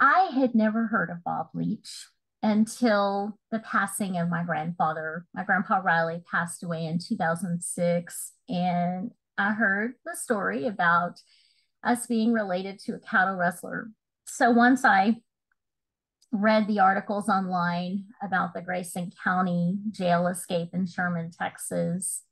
I had never heard of Bob Leach until the passing of my grandfather. My grandpa Riley passed away in 2006. And I heard the story about us being related to a cattle rustler. So once I read the articles online about the Grayson County jail escape in Sherman, Texas,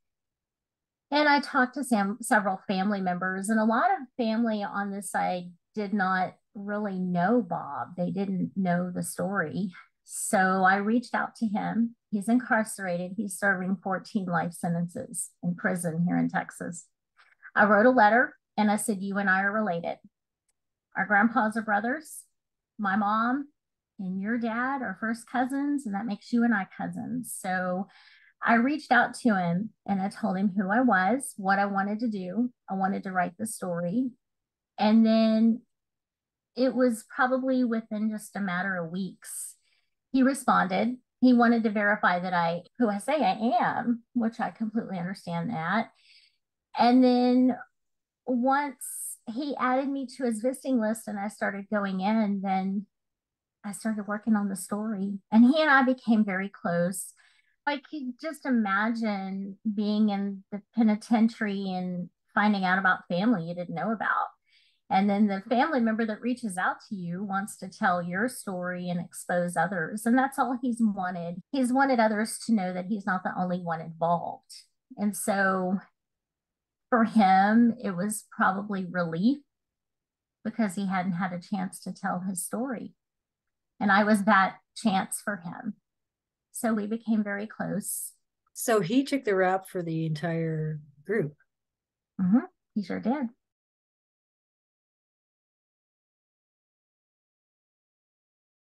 and I talked to some, several family members, and a lot of family on this side did not really know Bob. They didn't know the story. So I reached out to him. He's incarcerated. He's serving 14 life sentences in prison here in Texas. I wrote a letter and I said, You and I are related. Our grandpas are brothers. My mom and your dad are first cousins, and that makes you and I cousins. So I reached out to him and I told him who I was, what I wanted to do. I wanted to write the story. And then it was probably within just a matter of weeks he responded. He wanted to verify that I, who I say I am, which I completely understand that. And then once he added me to his visiting list and I started going in, then I started working on the story. And he and I became very close. I could just imagine being in the penitentiary and finding out about family you didn't know about. And then the family member that reaches out to you wants to tell your story and expose others. And that's all he's wanted. He's wanted others to know that he's not the only one involved. And so for him, it was probably relief because he hadn't had a chance to tell his story. And I was that chance for him. So we became very close. So he took the rap for the entire group. Mm-hmm. He sure did.